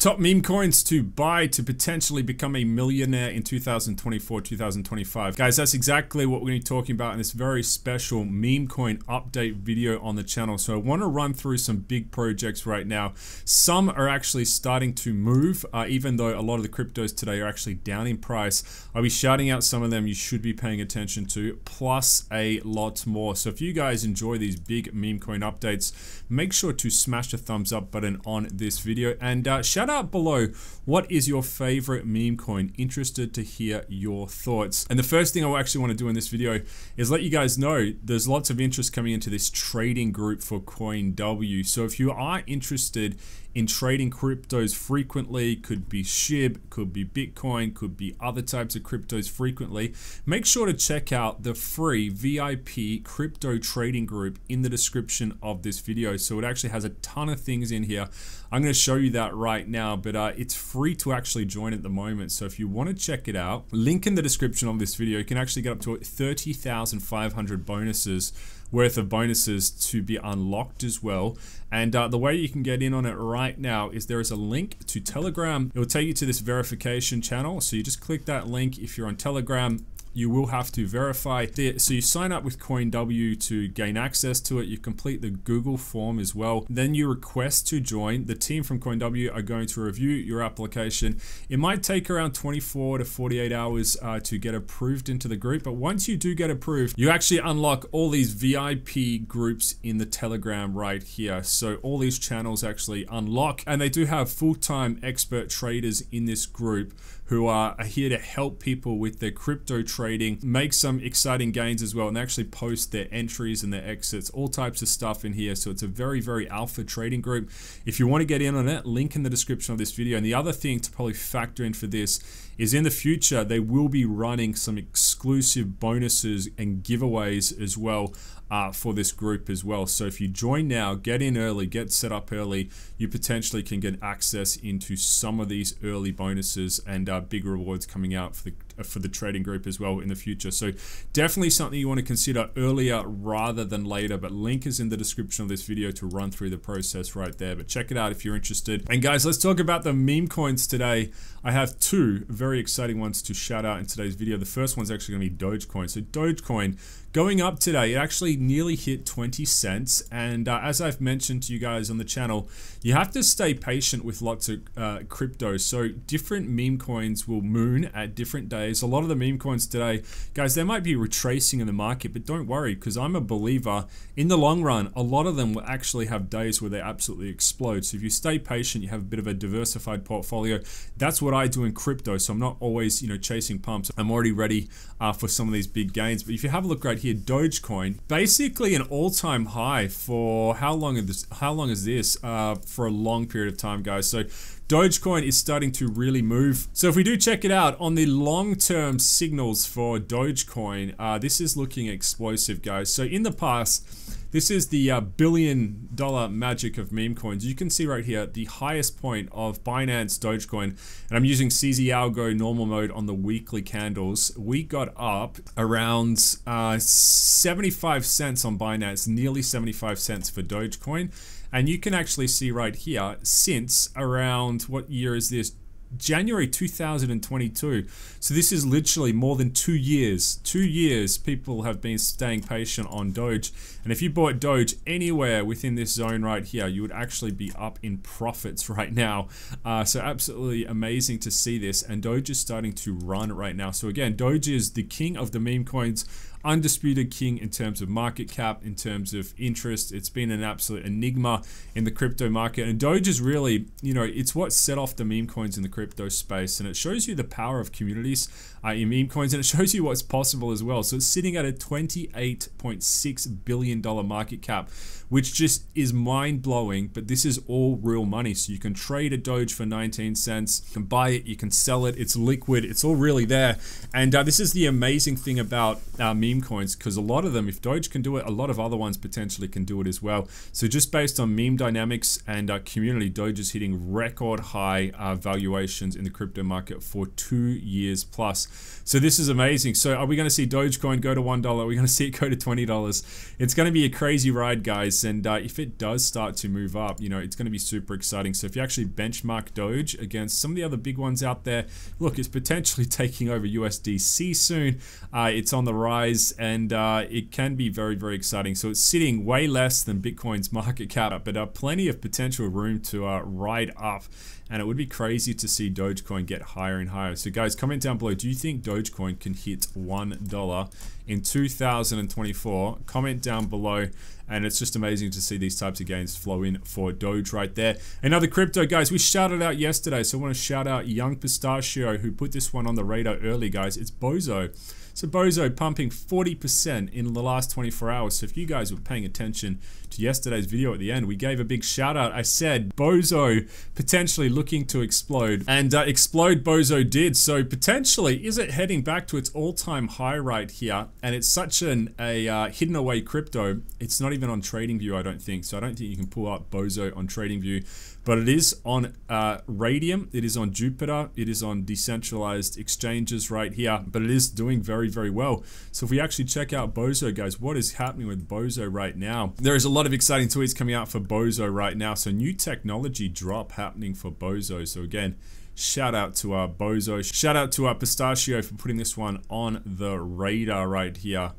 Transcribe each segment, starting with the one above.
Top meme coins to buy to potentially become a millionaire in 2024, 2025. Guys, that's exactly what we're going to be talking about in this very special meme coin update video on the channel. So I want to run through some big projects right now. Some are actually starting to move, uh, even though a lot of the cryptos today are actually down in price. I'll be shouting out some of them you should be paying attention to, plus a lot more. So if you guys enjoy these big meme coin updates, make sure to smash the thumbs up button on this video and uh, shout out below what is your favorite meme coin. Interested to hear your thoughts. And the first thing I actually want to do in this video is let you guys know there's lots of interest coming into this trading group for CoinW. So if you are interested in trading cryptos frequently, could be SHIB, could be Bitcoin, could be other types of cryptos frequently, make sure to check out the free VIP crypto trading group in the description of this video. So it actually has a ton of things in here. I'm going to show you that right now, but uh, it's free to actually join at the moment. So if you want to check it out, link in the description of this video, you can actually get up to 30,500 bonuses worth of bonuses to be unlocked as well. And uh, the way you can get in on it right now is there is a link to Telegram. It will take you to this verification channel. So you just click that link if you're on Telegram you will have to verify. So you sign up with CoinW to gain access to it. You complete the Google form as well. Then you request to join. The team from CoinW are going to review your application. It might take around 24 to 48 hours uh, to get approved into the group, but once you do get approved, you actually unlock all these VIP groups in the Telegram right here. So all these channels actually unlock, and they do have full-time expert traders in this group who are, here to help people with their crypto trading, make some exciting gains as well, and actually post their entries and their exits, all types of stuff in here. So it's a very, very alpha trading group. If you want to get in on it, link in the description of this video. And the other thing to probably factor in for this is in the future, they will be running some exclusive bonuses and giveaways as well uh, for this group as well. So if you join now, get in early, get set up early, you potentially can get access into some of these early bonuses and uh, big rewards coming out for the uh, for the trading group as well in the future. So definitely something you want to consider earlier rather than later. But link is in the description of this video to run through the process right there. But check it out if you're interested. And guys, let's talk about the meme coins today. I have two very exciting ones to shout out in today's video. The first one's actually going to be Dogecoin. So Dogecoin going up today, it actually nearly hit 20 cents. And uh, as I've mentioned to you guys on the channel, you have to stay patient with lots of uh, crypto. So different meme coins will moon at different days. A lot of the meme coins today, guys, they might be retracing in the market, but don't worry because I'm a believer in the long run, a lot of them will actually have days where they absolutely explode. So if you stay patient, you have a bit of a diversified portfolio. That's what I do in crypto. So I'm not always, you know, chasing pumps. I'm already ready uh, for some of these big gains. But if you have a look right here, Dogecoin, basically an all-time high for how long is this? How long is this? Uh, for a long period of time, guys. So Dogecoin is starting to really move. So if we do check it out on the long-term signals for Dogecoin, uh, this is looking explosive, guys. So in the past, this is the uh, billion dollar magic of meme coins. You can see right here the highest point of Binance Dogecoin, and I'm using CZ Algo normal mode on the weekly candles. We got up around uh, 75 cents on Binance, nearly 75 cents for Dogecoin. And you can actually see right here, since around, what year is this? January 2022. So this is literally more than two years. Two years people have been staying patient on Doge. And if you bought Doge anywhere within this zone right here, you would actually be up in profits right now. Uh, so absolutely amazing to see this. And Doge is starting to run right now. So again, Doge is the king of the meme coins undisputed king in terms of market cap, in terms of interest. It's been an absolute enigma in the crypto market. And Doge is really, you know, it's what set off the meme coins in the crypto space. And it shows you the power of communities uh, in meme coins and it shows you what's possible as well. So it's sitting at a $28.6 billion market cap, which just is mind blowing. But this is all real money. So you can trade a Doge for 19 cents, you can buy it, you can sell it, it's liquid, it's all really there. And uh, this is the amazing thing about uh, meme meme coins because a lot of them, if Doge can do it, a lot of other ones potentially can do it as well. So just based on meme dynamics and uh, community, Doge is hitting record high uh, valuations in the crypto market for two years plus. So this is amazing. So are we going to see Dogecoin go to $1? Are we going to see it go to $20? It's going to be a crazy ride, guys. And uh, if it does start to move up, you know, it's going to be super exciting. So if you actually benchmark Doge against some of the other big ones out there, look, it's potentially taking over USDC soon. Uh, it's on the rise and uh, it can be very, very exciting. So it's sitting way less than Bitcoin's market cap, but uh, plenty of potential room to uh, ride up and it would be crazy to see Dogecoin get higher and higher. So guys, comment down below, do you think Dogecoin can hit $1 in 2024? Comment down below, and it's just amazing to see these types of gains flow in for Doge right there. Another crypto, guys, we shouted out yesterday, so I want to shout out Young Pistachio, who put this one on the radar early, guys. It's Bozo. So Bozo pumping 40% in the last 24 hours. So if you guys were paying attention to yesterday's video at the end, we gave a big shout out. I said Bozo potentially looking to explode and uh, explode Bozo did. So potentially, is it heading back to its all-time high right here? And it's such an a uh, hidden away crypto. It's not even on TradingView, I don't think. So I don't think you can pull up Bozo on TradingView but it is on uh, Raydium, it is on Jupiter, it is on decentralized exchanges right here, but it is doing very, very well. So if we actually check out Bozo, guys, what is happening with Bozo right now? There is a lot of exciting tweets coming out for Bozo right now. So new technology drop happening for Bozo. So again, shout out to our Bozo. Shout out to our Pistachio for putting this one on the radar right here.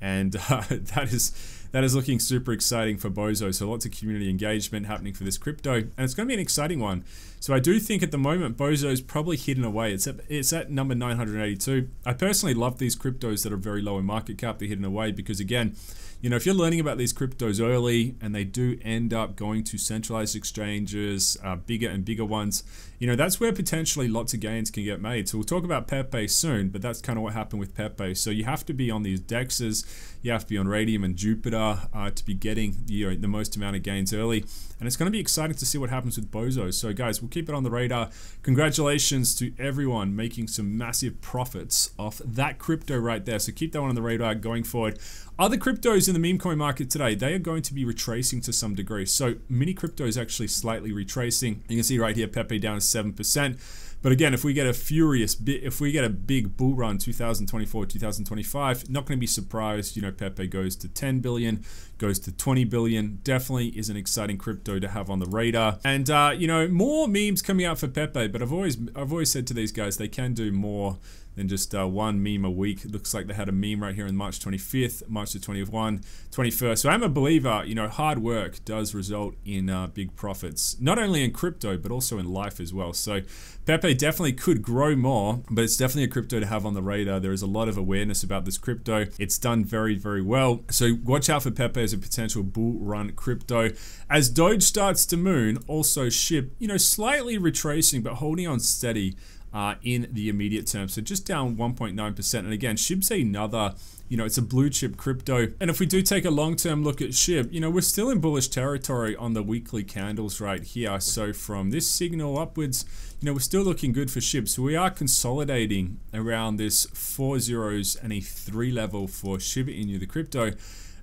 And uh, that is that is looking super exciting for Bozo. So lots of community engagement happening for this crypto, and it's going to be an exciting one. So I do think at the moment Bozo is probably hidden away. It's at, it's at number 982. I personally love these cryptos that are very low in market cap. They're hidden away because again, you know, if you're learning about these cryptos early and they do end up going to centralized exchanges, uh, bigger and bigger ones, you know, that's where potentially lots of gains can get made. So we'll talk about Pepe soon, but that's kind of what happened with Pepe. So you have to be on these dexes, you have to be on Raydium and Jupiter uh, to be getting you know, the most amount of gains early. And it's going to be exciting to see what happens with Bozo. So guys, we'll keep it on the radar. Congratulations to everyone making some massive profits off that crypto right there. So keep that one on the radar going forward. Other cryptos in the meme coin market today, they are going to be retracing to some degree. So mini crypto is actually slightly retracing. You can see right here, Pepe down 7%. But again, if we get a furious, bit, if we get a big bull run 2024, 2025, not going to be surprised. You know, Pepe goes to 10 billion, goes to 20 billion. Definitely is an exciting crypto to have on the radar. And uh, you know, more memes coming out for Pepe. But I've always, I've always said to these guys, they can do more than just uh, one meme a week. It looks like they had a meme right here on March 25th, March the 21, 21st. So I'm a believer, you know, hard work does result in uh, big profits, not only in crypto, but also in life as well. So Pepe definitely could grow more, but it's definitely a crypto to have on the radar. There is a lot of awareness about this crypto. It's done very, very well. So watch out for Pepe as a potential bull run crypto. As Doge starts to moon, also SHIB, you know, slightly retracing, but holding on steady uh, in the immediate term. So just down 1.9%. And again, SHIB's another, you know, it's a blue chip crypto. And if we do take a long-term look at SHIB, you know, we're still in bullish territory on the weekly candles right here. So from this signal upwards, you know, we're still looking good for SHIB. So we are consolidating around this four zeros and a three level for Shiba Inu, the crypto.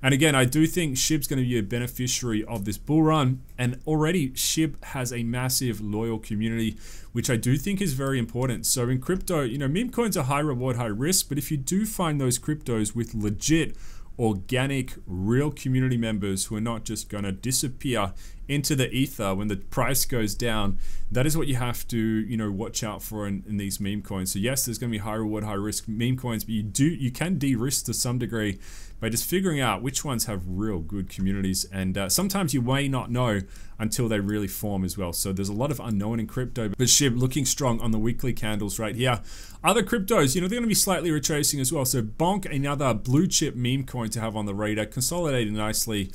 And again, I do think SHIB's going to be a beneficiary of this bull run. And already SHIB has a massive loyal community, which I do think is very important. So in crypto, you know, meme coins are high reward, high risk. But if you do find those cryptos with legit organic, real community members who are not just going to disappear into the ether when the price goes down. That is what you have to, you know, watch out for in, in these meme coins. So yes, there's going to be high reward, high risk meme coins, but you do you can de-risk to some degree by just figuring out which ones have real good communities. And uh, sometimes you may not know until they really form as well. So there's a lot of unknown in crypto, but SHIB looking strong on the weekly candles right here. Other cryptos, you know, they're going to be slightly retracing as well. So Bonk, another blue chip meme coin to have on the radar, consolidating nicely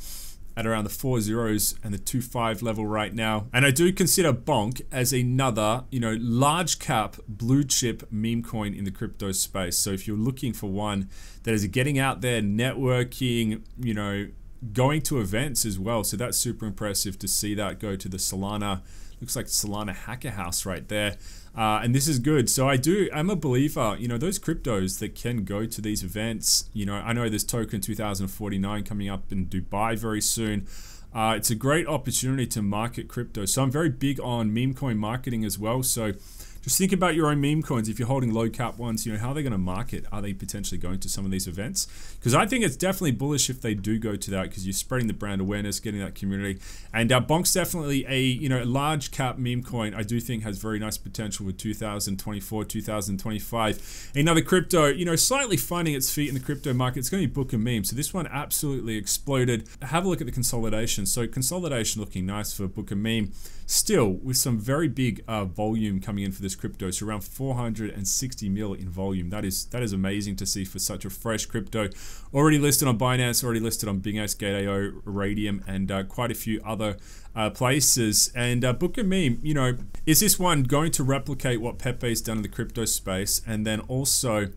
at around the four zeros and the two five level right now. And I do consider Bonk as another, you know, large cap blue chip meme coin in the crypto space. So if you're looking for one that is getting out there, networking, you know, going to events as well. So that's super impressive to see that go to the Solana looks like Solana Hacker House right there. Uh, and this is good. So I do, I'm a believer, you know, those cryptos that can go to these events, you know, I know there's token 2049 coming up in Dubai very soon. Uh, it's a great opportunity to market crypto. So I'm very big on meme coin marketing as well. So just think about your own meme coins. If you're holding low cap ones, you know, how are they going to market? Are they potentially going to some of these events? Because I think it's definitely bullish if they do go to that because you're spreading the brand awareness, getting that community. And uh, Bonk's definitely a, you know, large cap meme coin I do think has very nice potential with 2024, 2025. Another crypto, you know, slightly finding its feet in the crypto market. It's going to be Book of Meme. So this one absolutely exploded. Have a look at the consolidation. So consolidation looking nice for Book of Meme. Still, with some very big uh, volume coming in for this crypto, so around 460 mil in volume. That is that is amazing to see for such a fresh crypto. Already listed on Binance, already listed on BingX, Gate.io, Raydium, and uh, quite a few other uh, places. And uh, Book of Meme, you know, is this one going to replicate what Pepe's done in the crypto space, and then also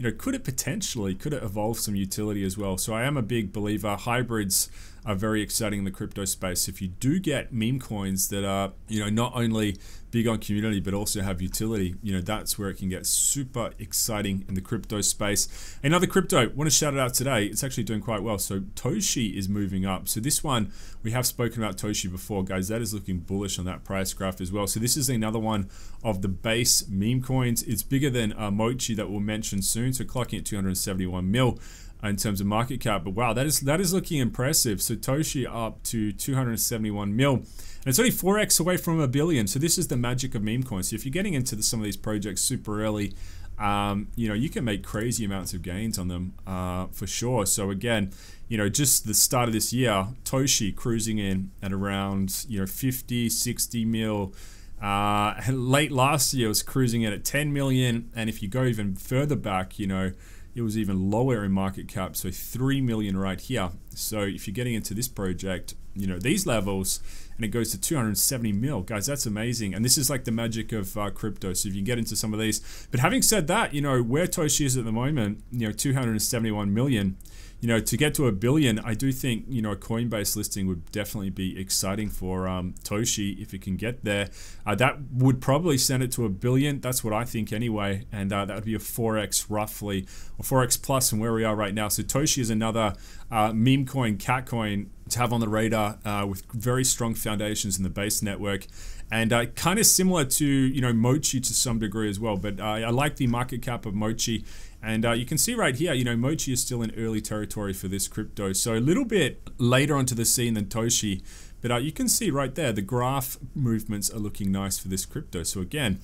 you know, could it potentially, could it evolve some utility as well? So I am a big believer. Hybrids are very exciting in the crypto space. If you do get meme coins that are, you know, not only big on community but also have utility, you know, that's where it can get super exciting in the crypto space. Another crypto, want to shout it out today. It's actually doing quite well. So Toshi is moving up. So this one, we have spoken about Toshi before, guys. That is looking bullish on that price graph as well. So this is another one of the base meme coins. It's bigger than uh, Mochi that we'll mention soon. So clocking at 271 mil in terms of market cap. But wow, that is that is looking impressive. Satoshi up to 271 mil. And it's only 4x away from a billion. So this is the magic of meme coins. So if you're getting into the, some of these projects super early, um, you know, you can make crazy amounts of gains on them uh, for sure. So again, you know, just the start of this year, Toshi cruising in at around, you know, 50, 60 mil. Uh, late last year was cruising in at 10 million. And if you go even further back, you know, it was even lower in market cap, so 3 million right here. So if you're getting into this project, you know, these levels, and it goes to 270 mil. Guys, that's amazing. And this is like the magic of uh, crypto. So if you get into some of these. But having said that, you know, where Toshi is at the moment, you know, 271 million, you know, to get to a billion, I do think, you know, a Coinbase listing would definitely be exciting for um, Toshi if it can get there. Uh, that would probably send it to a billion. That's what I think anyway. And uh, that would be a 4x roughly, or 4x plus from where we are right now. So Toshi is another uh, meme coin, cat coin to have on the radar uh, with very strong foundations in the base network and uh, kind of similar to you know Mochi to some degree as well. But uh, I like the market cap of Mochi, and uh, you can see right here, you know Mochi is still in early territory for this crypto, so a little bit later onto the scene than Toshi. But uh, you can see right there, the graph movements are looking nice for this crypto. So again,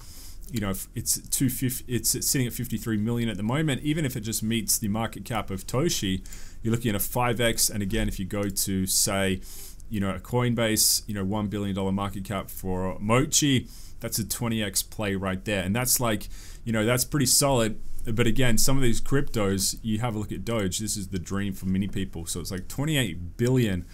you know, it's it's sitting at 53 million at the moment. Even if it just meets the market cap of Toshi, you're looking at a 5x. And again, if you go to say you know, a Coinbase, you know, $1 billion market cap for Mochi, that's a 20x play right there. And that's like, you know, that's pretty solid. But again, some of these cryptos, you have a look at Doge, this is the dream for many people. So it's like 28 billion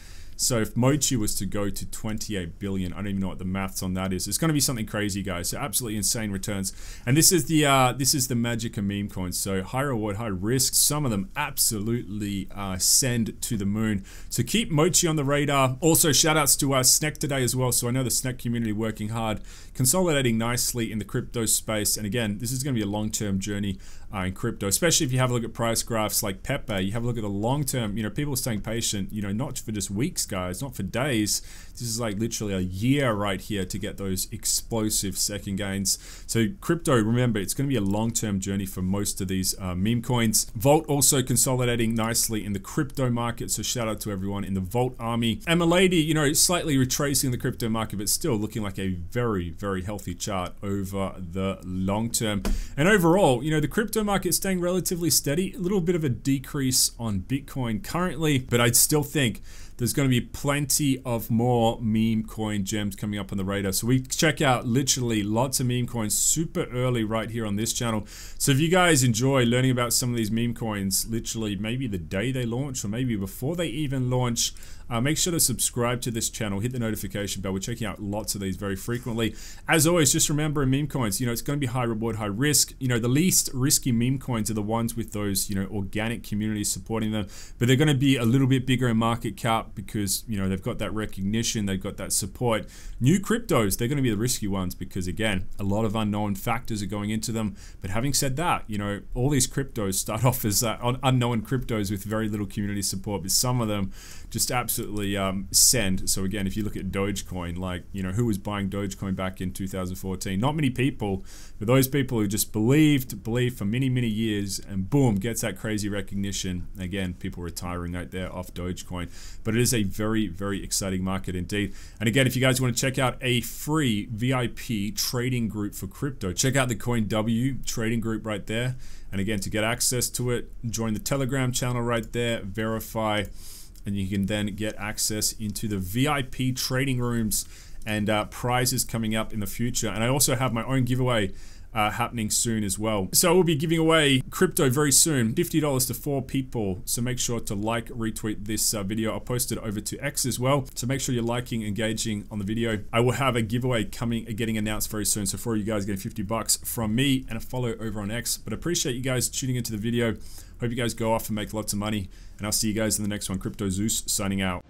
so if Mochi was to go to 28 billion, I don't even know what the maths on that is. It's going to be something crazy, guys. So absolutely insane returns. And this is the uh, this is the magic of meme coins. So high reward, high risk. Some of them absolutely uh, send to the moon. So keep Mochi on the radar. Also, shout outs to uh, Snek today as well. So I know the Snek community working hard, consolidating nicely in the crypto space. And again, this is going to be a long-term journey uh, in crypto, especially if you have a look at price graphs like Pepe. You have a look at the long term. You know, people are staying patient. You know, not for just weeks, guys, not for days. This is like literally a year right here to get those explosive second gains. So crypto, remember, it's going to be a long term journey for most of these uh, meme coins. Volt also consolidating nicely in the crypto market. So shout out to everyone in the Volt army. And Milady, you know, slightly retracing the crypto market, but still looking like a very, very healthy chart over the long term. And overall, you know, the crypto market staying relatively steady. A little bit of a decrease on Bitcoin currently, but I'd still think there's going to be plenty of more meme coin gems coming up on the radar. So we check out literally lots of meme coins super early right here on this channel. So if you guys enjoy learning about some of these meme coins, literally maybe the day they launch or maybe before they even launch, uh, make sure to subscribe to this channel, hit the notification bell. We're checking out lots of these very frequently. As always, just remember in meme coins, you know, it's going to be high reward, high risk. You know, the least risky meme coins are the ones with those, you know, organic communities supporting them, but they're going to be a little bit bigger in market cap because, you know, they've got that recognition, they've got that support. New cryptos, they're going to be the risky ones because, again, a lot of unknown factors are going into them. But having said that, you know, all these cryptos start off as uh, unknown cryptos with very little community support, but some of them just absolutely um, send. So again, if you look at Dogecoin, like, you know, who was buying Dogecoin back in 2014? Not many people, but those people who just believed, believed for many, many years, and boom, gets that crazy recognition. Again, people retiring out there off Dogecoin. But it is a very, very exciting market indeed. And again, if you guys want to check out a free VIP trading group for crypto, check out the CoinW trading group right there. And again, to get access to it, join the Telegram channel right there, verify, and you can then get access into the VIP trading rooms and uh, prizes coming up in the future. And I also have my own giveaway uh, happening soon as well. So we'll be giving away crypto very soon, $50 to four people. So make sure to like, retweet this uh, video. I'll post it over to X as well. So make sure you're liking, engaging on the video. I will have a giveaway coming, uh, getting announced very soon. So for you guys getting 50 bucks from me and a follow over on X. But I appreciate you guys tuning into the video. Hope you guys go off and make lots of money. And I'll see you guys in the next one. Crypto Zeus signing out.